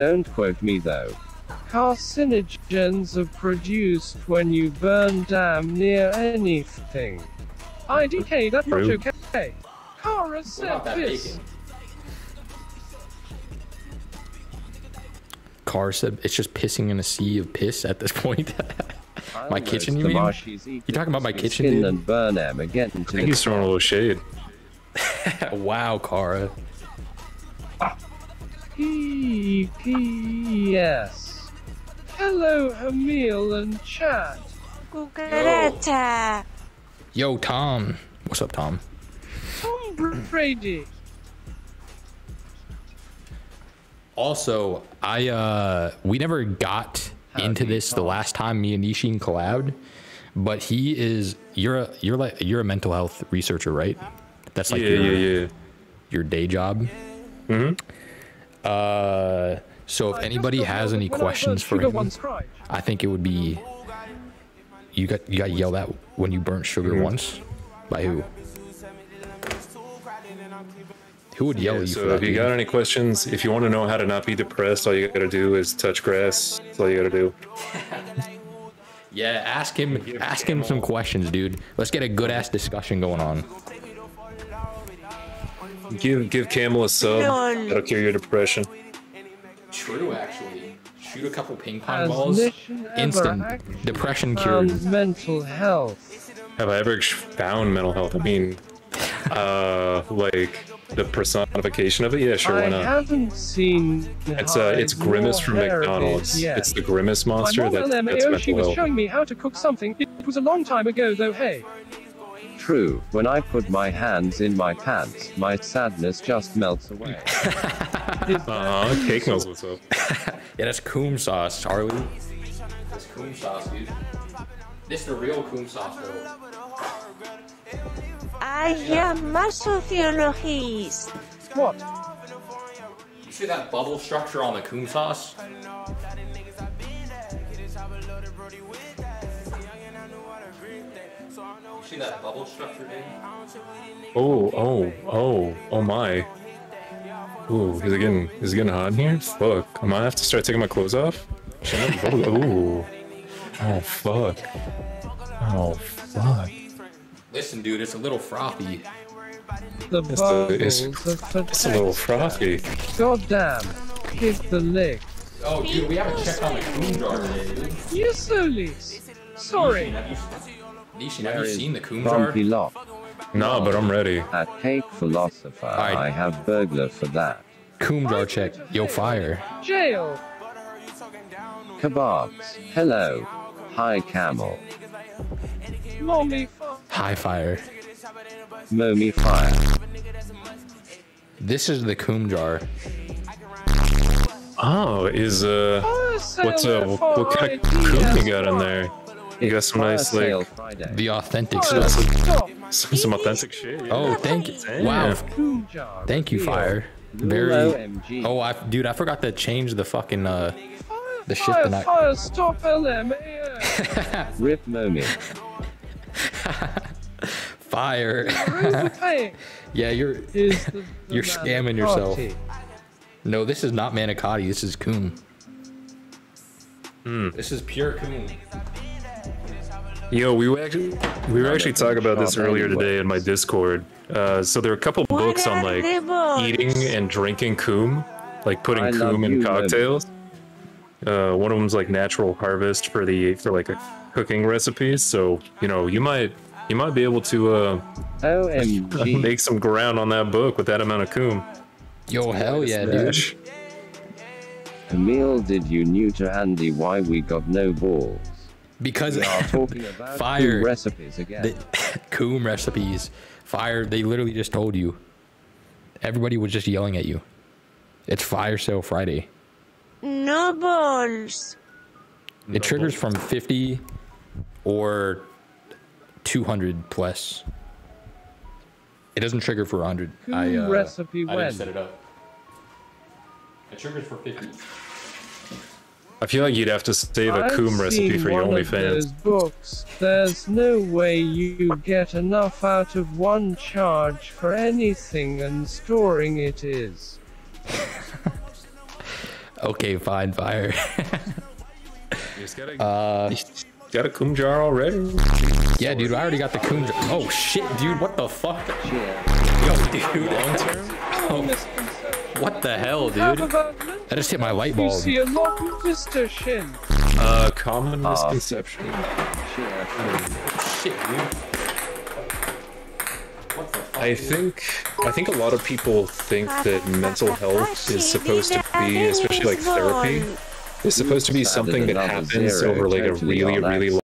Don't quote me though. Carcinogens are produced when you burn damn near anything. IDK, that's not True. okay. Kara said this. Car said it's just pissing in a sea of piss at this point. my I'll kitchen, you the mean? You talking about my kitchen, skin dude? and burn them again I think he's throwing a little shade. wow, Cara. P.P.S. Hello, Hamil and chat. Cucaracha. Yo, Tom. What's up, Tom? Tom Brady. Also, I uh we never got into this the last time me and Nishin collabed, but he is you're a you're like you're a mental health researcher, right? That's like yeah, your yeah, yeah. your day job. Mhm. Uh so if anybody has any questions for him. I think it would be you got you got yelled at when you burnt sugar Mhm. once by who? Who would yell Yeah, at you for so that? if you dude? got any questions, if you want to know how to not be depressed, all you gotta do is touch grass. That's all you gotta do. Yeah, ask him ask him some questions, dude. Let's get a good ass discussion going on. Give give Camel a sub. Lol. That'll cure your depression. True, actually. Shoot a couple ping pong Has balls. Instant depression cured. found mental health. Have I ever found mental health? I mean, uh, like the personification of it. Yeah, sure, why not? I haven't seen. It's uh, it's Grimace from McDonald's. yet. It's the Grimace monster. mom That, that's LMAO, she was showing me how to cook something. It was a long time ago, though. Hey, True, when I put my hands in my pants, my sadness just melts away. Uh, Cake knows what's up. Yeah, that's coom sauce, Charlie. That's coom sauce, dude. This is the real coom sauce, though. I am a sociologist. What? You see that bubble structure on the coom sauce? See that bubble structure, dude? Oh, oh, oh, oh my. Ooh, is it getting is it getting hot in here? Fuck. I might have to start taking my clothes off. Ooh. Oh fuck. Oh fuck. Listen, dude, it's a little frothy. The It's, bubbles a, it's, are it's a little frothy. Goddamn. Hit the lick. Oh, dude, we haven't checked on the coom jar today, dude. Yes, Solis. Sorry. Nishin, have Where you seen the coom jar? Bumpy Lock. Nah, but I'm ready. At Cake Philosopher, Alright. I have burglar for that. Coom jar check. Yo, fire. Jail. Kebabs. Hello. Hi, Camel. Mommy fuck. High fire. Mommy fire. This is the coom jar. Oh, is uh what's uh what, what kind of coon you got in there? You got some nice like sale Friday. The authentic Fire stuff. some, some authentic shit. yeah. Oh, thank you. Wow. Thank you, fire. Very. Oh, I dude, I forgot to change the fucking uh the shit Fire, that I. fire, stop LMAO. Rip Mommy. Fire. Yeah, you're is the, the You're scamming yourself. no. This is not manicotti. This is coom. Hmm. This is pure coom. Yo, we were actually we were actually talking about this earlier today in my Discord. Uh, so there are a couple What books on like the eating and drinking coom, like putting I love coom in you, cocktails. Uh, one of them's like natural harvest for the for like a cooking recipes. So you know you might you might be able to uh, OMG. make some ground on that book with that amount of coom. Yo, hell yeah, dude. Smash. Emil, did you neuter Andy why we got no balls? Because We are talking about Fire. recipes again. the coom recipes. Fire. They literally just told you. Everybody was just yelling at you. It's Fire Sale Friday. No balls. It triggers from 50 or 200 plus. It doesn't trigger for 100. I, Coom uh, recipe I when? didn't set it up. It triggers for 50. I feel like you'd have to save a I've coom recipe for your one of those OnlyFans. books. There's no way you get enough out of one charge for anything, and storing it is. Okay, fine, fire. You just gotta, uh, you got a Kumjar already? yeah, dude, I already got the Kunja. Oh shit, dude, what the fuck? Shit. Yo, dude. Long term? Misconception What the hell, dude? I just hit my light bulb. You bulb. see a lot of Mr. Shin. Uh, common misconception. Shit. Shit, dude. I think I think a lot of people think that mental health is supposed to be, especially like therapy, is supposed to be something that happens over like a totally really, on really X.